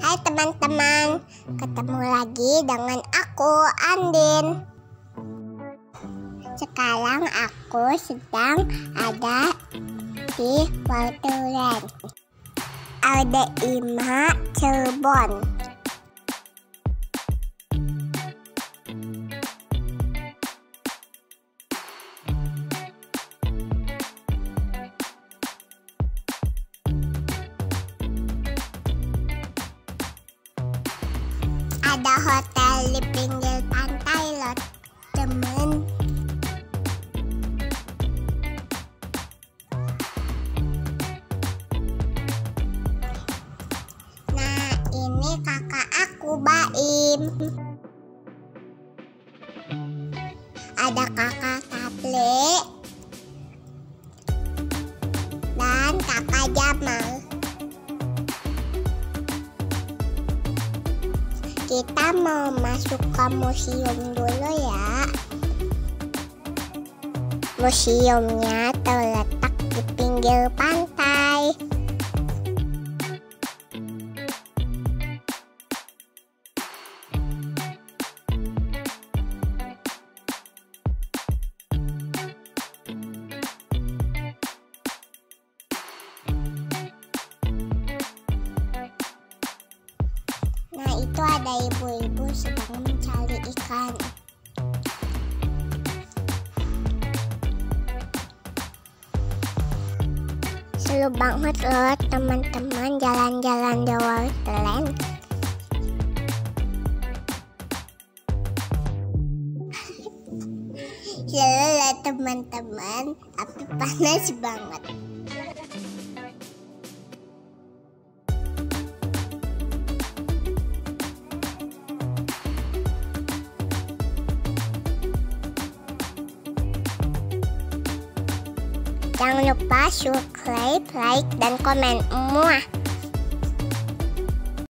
Hai teman-teman, ketemu lagi dengan aku Andin. Sekarang aku sedang ada di Walturen. Ada Ima Cirebon. Ada hotel di pinggir pantai loh temen. Nah ini kakak aku Baim. Ada kakak Table dan kakak Jamal kita mau masuk ke museum dulu ya. Museumnya terletak di pinggir pantai. Itu ada ibu-ibu sedang mencari ikan. Seru banget loh teman-teman jalan-jalan di Waterland Seru lah teman-teman Tapi panas banget Jangan lupa subscribe, like, dan komen. Muah.